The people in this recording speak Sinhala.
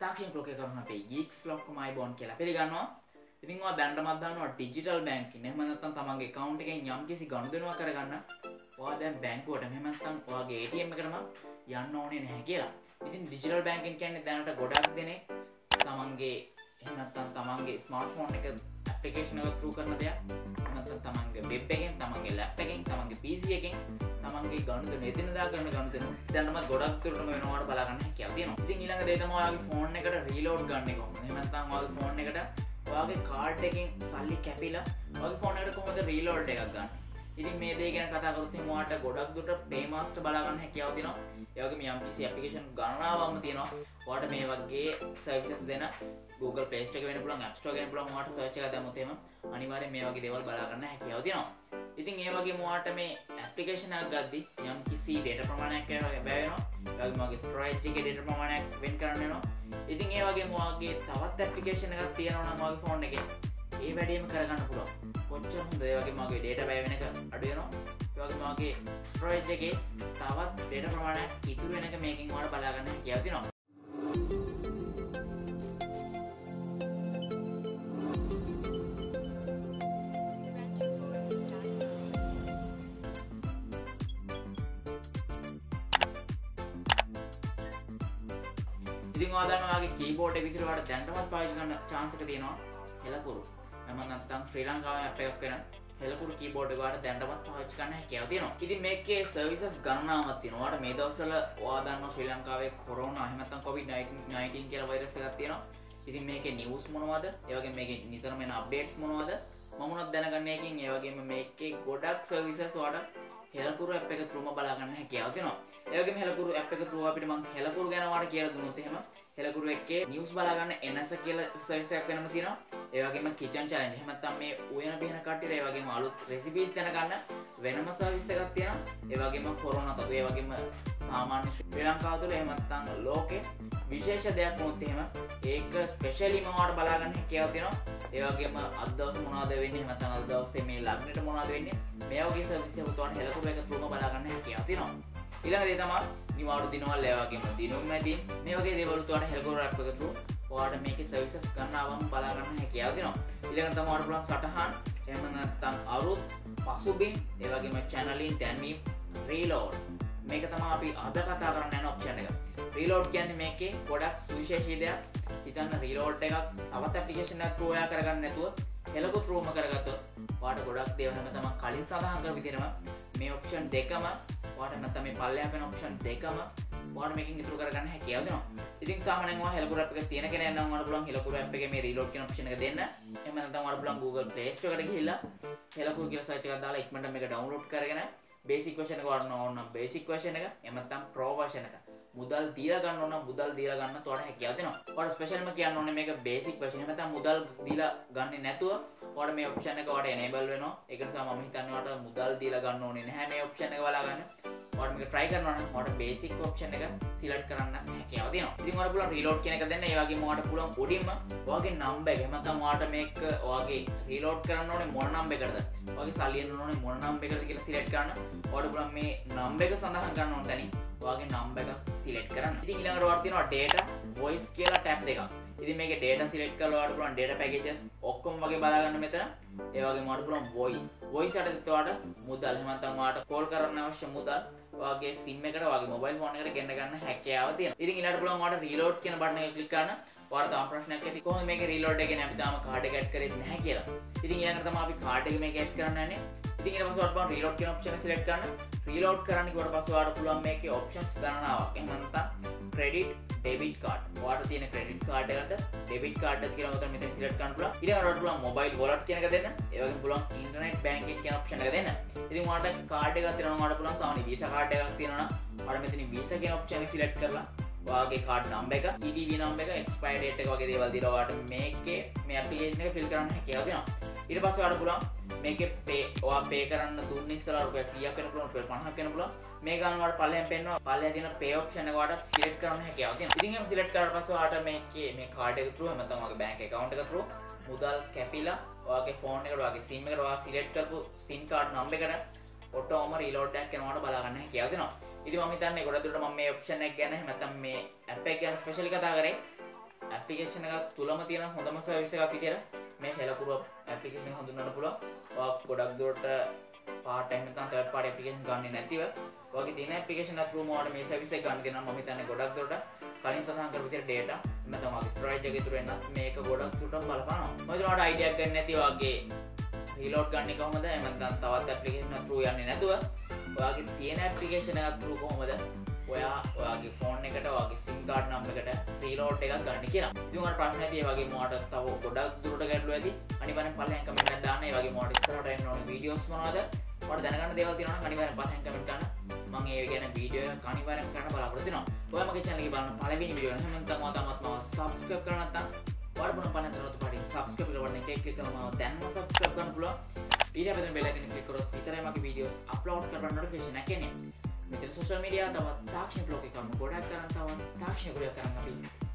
තාක්ෂණ ලෝක කරන අපේ ගීක්ස් ලොක්කම අයිබෝන් කියලා. පිළිගන්නවා ඉතින්වා දැන්ටමත් දන්නවා ඩිජිටල් බැංකින් එහෙම නැත්නම් තමන්ගේ account එකෙන් යම්කිසි ගනුදෙනුවක් කරගන්න ඔයා දැන් බැංකුවට එහෙම නැත්නම් ඔයාගේ ATM එකටම යන්න ඕනේ නැහැ කියලා. ඉතින් ඩිජිටල් බැංකින් කියන්නේ දැනට ගොඩක් දෙනෙක් තමන්ගේ එහෙම නැත්නම් තමන්ගේ ස්මාර්ට්ෆෝන් එක ඇප්ලිකේෂන් එක through කරන දෙයක්. නැත්නම් තමන්ගේ වෙබ් එකෙන්, තමන්ගේ ලැප් එකෙන්, තමන්ගේ PC එකෙන් තමන්ගේ ගනුදෙනු එදිනදා කරන ගනුදෙනු දැන්ම ගොඩක් දුරටම වෙනවාට බලාගන්න හැකියාව තියෙනවා. ඉතින් ඊළඟ දේ තමයි ඔයාගේ ෆෝන් එකට රීලෝඩ් ගන්න එක කොහොමද? එහෙම නැත්නම් ඔයාගේ ෆෝන් එකට ඔයාගේ කාඩ් එකෙන් සල්ලි කැපිලා ඔයාගේ ෆෝන් එකට කොහොමද රීලෝඩ් එකක් ගන්න? ඉතින් මේ දේ ගැන කතා කරොත් ඉතින් ඔයාට ගොඩක් දුරට පේමාස්ටර් බලාගන්න හැකියාව තියෙනවා. ඒ වගේම යම්කිසි ඇප්ලිකේෂන් ගණනාවක්ම තියෙනවා. ඔයාට මේ වගේ සර්විසස් දෙන Google Play Store එක වෙන්න පුළුවන් App Store එක වෙන්න පුළුවන් ඔයාට සර්ච් එකක් දැම්මොත් එහෙම අනිවාර්යෙන් මේ වගේ දේවල් බලා ගන්න හැකියාව තියෙනවා. ඉතින් ඒ වගේ මොවාට මේ ඇප්ලිකේෂන් එකක් ගද්දි යම් කිසි ඩේටා ප්‍රමාණයක් බැවෙනවා. ඒ වගේම ඔයාගේ ස්ටෝරේජ් එකේ ඩේටා ප්‍රමාණයක් වෙන් කරන්න වෙනවා. ඉතින් ඒ වගේ මොවාගේ තවත් ඇප්ලිකේෂන් එකක් තියෙනවා නම් ඔයාගේ ෆෝන් එකේ ඒ වැඩේම කරගන්න පුළුවන්. කොච්චර හොඳ ඒ වගේ මගේ ඩේටා බැය වෙන එක අඩු වෙනවා. ඒ වගේම මගේ ස්ටෝරේජ් එකේ තවත් ඩේටා ප්‍රමාණයක් ඉතුරු වෙන එක මේකෙන් ඔයාලා බලා ගන්න හැකියාව තියෙනවා. ඉතින් ආදන්නවාගේ කීබෝඩ් විදිරවට දැන්ටමත් පාජ ගන්න චාන්සක තියෙනවා හෙලකුරු එම නත්තම් ශ්‍රී ලංකාව අප එකක් වෙන හෙලකුරු කීබෝඩ් වාට දැන්ටමත් පාච් කන්න හැකව තියෙනවා. ඉතින් මේකේ සර්විසස් ගන්නාවත් තියෙනවාට මේ දවසල වාදන්න ශ්‍රී ලංකාවේ කොරුණ අහමතන් කොවි 19 කියල වෛරස එකක් තියෙනවා. ඉතින් මේක නිවස් මොනවද? ඒවගේ මේක නිතරමෙන අප්ඩේට්ස් මොනවද? මමුණත් දැනගන්නයකින් ඒවගේම මේකේ ගොඩක් සර්විසස් වාට හෙලකුරු අප එක ත්‍රම බලාගන්න හැකියාව තියෙනවා. ඒගේ හෙලකුරු අප එක තුරුව අපිට මං හෙලකුරු ගැනවාට කියල දුන්නොත් එහෙම හෙලකුරු එක්කේ නිවස් බලාගන්න එනස කියල සර්සයක් වෙනම තියෙනවා ඒවගේම කිචන් චලෙන්ජ් එහෙම නැත්නම් මේ උයන පිහන කට්ටියට ඒ වගේම අලුත් රෙසිපීස් දැනගන්න වෙනම සර්විස් එකක් තියෙනවා ඒ වගේම කොරෝනා තතු ඒ වගේම සාමාන්‍ය ශ්‍රී ලංකාව තුළ එහෙම නැත්නම් ලෝකේ විශේෂ දෙයක් වුණොත් එහෙම ඒක ස්පෙෂලිම ඔයාලට බලාගන්න හැකියාව තියෙනවා ඒ වගේම අද දවස් මොනවද වෙන්නේ එහෙම නැත්නම් අද දවසේ මේ ලග්නෙට මොනවද වෙන්නේ මේ වගේ සර්විස් එක ඔයාලට හෙලකුරු එක තුරම බලාගන්න හැකියාව තියෙනවා ඊළඟ දේ තමයි නිවාඩු දිනවල් ඒ වගේම දිනුම් මැදි මේ වගේ දේවල් උඩට හෙල්කෝර ඇප් එක through ඔයාලට මේකේ සර්විසස් ගන්නාවම බලා ගන්න හැකියාව දෙනවා. ඊළඟ තමයි ඔයාලට පුළුවන් සටහන් එහෙම නැත්නම් අරුත් පසුබිම් ඒ වගේම channelin දැන්වීම රීලෝඩ් මේක තමයි අපි අද කතා කරන්න යන ඔප්ෂන් එක. රීලෝඩ් කියන්නේ මේකේ ගොඩක් සුවිශේෂී දෙයක්. හිතන්න රීලෝඩ් එකක් තවත් ඇප්ලිකේෂන් එකක් ත්‍රෝ කරගන්න නැතුව හෙලකු ත්‍රෝම කරගත්තොත් වාට ගොඩක් දේවල් හැම තම කලින් සඳහන් කර විදිහටම මේ ඔප්ෂන් දෙකම වාට නැත්නම් මේ පල්ලෙහා පෙන ඔප්ෂන් දෙකම වාට මේකෙන් ඉතුරු කරගන්න හැකියාව දෙනවා. ඉතින් සාමාන්‍යයෙන් ඔයා හෙලකුරු ඇප් එක තියෙන කෙනෙක් නම් ඔයාලට පුළුවන් හෙලකුරු ඇප් එකේ මේ රීලෝඩ් කියන ඔප්ෂන් එක දෙන්න. එහෙම නැත්නම් ඔයාලට පුළුවන් Google Play Store එකට ගිහිල්ලා හෙලකුරු කියලා සර්ච් එකක් දාලා ඉක්මනට මේක ඩවුන්ලෝඩ් කරගෙන බේසික් version එක වඩන ඕන නම් බේසික් version එක එහෙම නැත්නම් Pro version එක. මුදල් දීලා ගන්න ඕන නම් මුදල් දීලා ගන්න තොට හැකියාව දෙනවා. ඔයාලට ස්පෙෂල්ම කියන්න ඕනේ මේක බේසික් version. එහෙම නැත්නම් මුදල් දීලා ගන්නේ නැතුව ඔයාලට මේ ඔප්ෂන් එක ඔයාලට enable වෙනවා. ඒක නිසා මම හිතන්නේ ඔයාලට මුදල් දීලා ගන්න ඕනේ නැහැ මේ ඔප්ෂන් එක බලා ගන්න. ඔයාලට ට්‍රයි කරනවා නම් ඔයාලට බේසික් ඔප්ෂන් එක සිලෙක්ට් කරන්න හැකියාව තියෙනවා. ඉතින් ඔයාලට පුළුවන් රීලෝඩ් කියන එක දෙන්න. ඒ වගේම ඔයාලට පුළුවන් උඩින්ම ඔයාගේ නම්බර් එක එහෙම නැත්නම් ඔයාලට මේක ඔයාගේ රීලෝඩ් කරන්න ඕනේ මොන නම්බර් එකටද? ඔයාගේ සල්ලි එන්න ඕනේ මොන නම්බර් එකටද කියලා සිලෙක්ට් කරන්න. ඔයාලට පුළුවන් මේ නම්බර් එක සඳහන් කරන්න ඕන තැනින් ඔයාගේ නම්බර් එක සිලෙක්ට් කරන්න. ඉතින් ඊළඟට ඔයාලට තියෙනවා data voice කියලා ටැබ් දෙකක්. ඉතින් මේක data select කරලා ඔයාලට පුළුවන් data packages ඔක්කොම වගේ බලා ගන්න මෙතන. ඒ වගේම ඔයාලට පුළුවන් voice. voice යටතේ ඔයාලට මුදල් එහෙම නැත්නම් ඔයාලට කෝල් කරන්න අවශ්‍ය මුදල් වගේ සිම් එකට වගේ මොබයිල් ෆෝන් එකට ගෙන්න ගන්න හැකියාව තියෙනවා. ඉතින් ඊළඟට පුළුවන් ඔයාලට reload කියන බටන් එක ක්ලික් කරන්න. ඔයාලට තව ප්‍රශ්නයක් ඇති කොහොමද මේක reload එක ගැන අපි තාම කාඩ් එක ඇඩ් කරේ නැහැ කියලා. ඉතින් ඊළඟට තමයි අපි කාඩ් එක මේක ඇඩ් කරන්න යන්නේ. ඉතින් ඊට පස්සේ ඔයාලට බලන්න reload කියන option එක select කරන්න. reload කරන්න කිව්වට පස්සේ ඔයාලට පුළුවන් මේකේ options ගණනාවක්. එහෙම නැත්නම් credit ඩෙබිට කාඩ් වාට තියෙන ක්‍රඩිට් කාඩ් එකට ඩෙබිට් කාඩ් කියලා මෙතන මෙතන සිලෙක්ට් කරන්න පුළුවන් ඊට වඩා පුළුවන් මොබයිල් වොලට් කියන එක දෙන්න ඒ වගේම පුළුවන් ඉන්ටර්නෙට් බැංකින් කියන ඔප්ෂන් එක දෙන්න ඉතින් ඔයාලට කාඩ් එකක් තියෙනවා ඔයාලට පුළුවන් සාමාන්‍ය වීසා කාඩ් එකක් තියෙනවා නම් ඔයාලට මෙතන වීසා කියන ඔප්ෂන් එක සිලෙක්ට් කරලා වාගේ කාඩ් නම්බ එක CDV නම්බ එක එක්ස්පයිර් ඩේට් එක වගේ දේවල් දීලා ඔයාලට මේකේ මේ ඇප්ලිකේෂන් එක ෆිල් කරන්න හැකියාව තියෙනවා. ඊට පස්සේ ඔයාලට පුළුවන් මේකේ පේ ඔයා පේ කරන්න දුන්න ඉස්සලා රුපියල් 100ක් වෙන පුළුවන් රුපියල් 50ක් වෙන පුළුවන්. මේ ගාන ඔයාලට පල්ලෙන් පෙන්නවා. පල්ලෙන් තියෙන පේ ඔප්ෂන් එක ඔයාලට සිලෙක්ට් කරන්න හැකියාව තියෙනවා. ඉතින් එහෙම සිලෙක්ට් කරලා පස්සේ ඔයාලට මේකේ මේ කාඩ් එක through එහෙම නැත්නම් ඔයාගේ බැංක් account එක through මුදල් කැපිලා ඔයාගේ ෆෝන් එකට ඔයාගේ SIM එකට ඔයා සිලෙක්ට් කරපු SIM කාඩ් නම්බර් එකට ඔටෝම රීලෝඩ් එකක් යනවාට බලා ගන්න හැකියාව තියෙනවා ඉතින් මම හිතන්නේ ගොඩක් දුරට මම මේ ඔප්ෂන් එක ගැන එහෙම නැත්නම් මේ ඇප් එක ගැන ස්පෙෂලි කතා කරේ. ඇපිකේෂන එක තුළම තියෙන හොඳම සවිස එකක් විතර මේ හෙලකුරුව ඇපිකේෂන හඳුන්නන්න පුළ ගොඩක් දුරට පාටම තට පාට පිකේෂන් ගන්න නැතිව. වගේ තින පිකේෂන රුමෝට මේ සවිස ගන්න දෙන ම තන ගොඩක් දුරට කලින් සහන් කරවිතර ඩේට මෙතමගේ ස්ට්‍රයිජක තුරන්න මේක ගොඩක් තුට බලපන මතුනට අයිඩියක් ගන්න නැති වගේ හිලෝට් ගන්න කොහොමද? එමතන් තවත් ඇපිකේෂන රු යන්න නැතුව. ඔයාගේ තියෙන ඇපිකේෂන රු කොහොමද? ඔයා ඔයාගේ ෆෝන් එකට වගේ සිංකාඩ් නම්කට රීලෝට් එකක් ගන්න කියලා. තුමට ප්‍රශ්න තිය වගේ මෝට තව ගොඩක් දුරට ගැටලු ඇති. අනිවන පල්ලෙන් කමෙන්ට දාන්න. වගේ මෝට ස්රට නො වීඩියෝස් මනවාද? මට දැනගන්න දේවල් තියෙනවා කනිවර පහෙන් කමෙන්ට් ගන්න. මම ඒ ගැන වීඩියෝ කනිවරම් කරන්න බලාපොරොත්තු වෙනවා. ඔයා මගේ channel එක බලන්න පළවෙනි වීඩියෝ එක හැමෝටම තමත්ම subscribe කරන්න නැත්නම් වඩපුන පන්න තරොත් පාටින් subscribe කරලා වඩන එක එක කරනවා. දැන්ම subscribe කරන්න පුළුවන්. ඊට පස්සේ බෙල් එකෙන් ක්ලික් කරොත් විතරයි මගේ වීඩියෝස් අප්ලෝඩ් කරන නොටිෆිකේෂන් එක එන්නේ. මෙතන සෝෂල් මීඩියා තවත් තාක්ෂණික බ්ලොග් එකක් ගොඩක් කරන් තවත්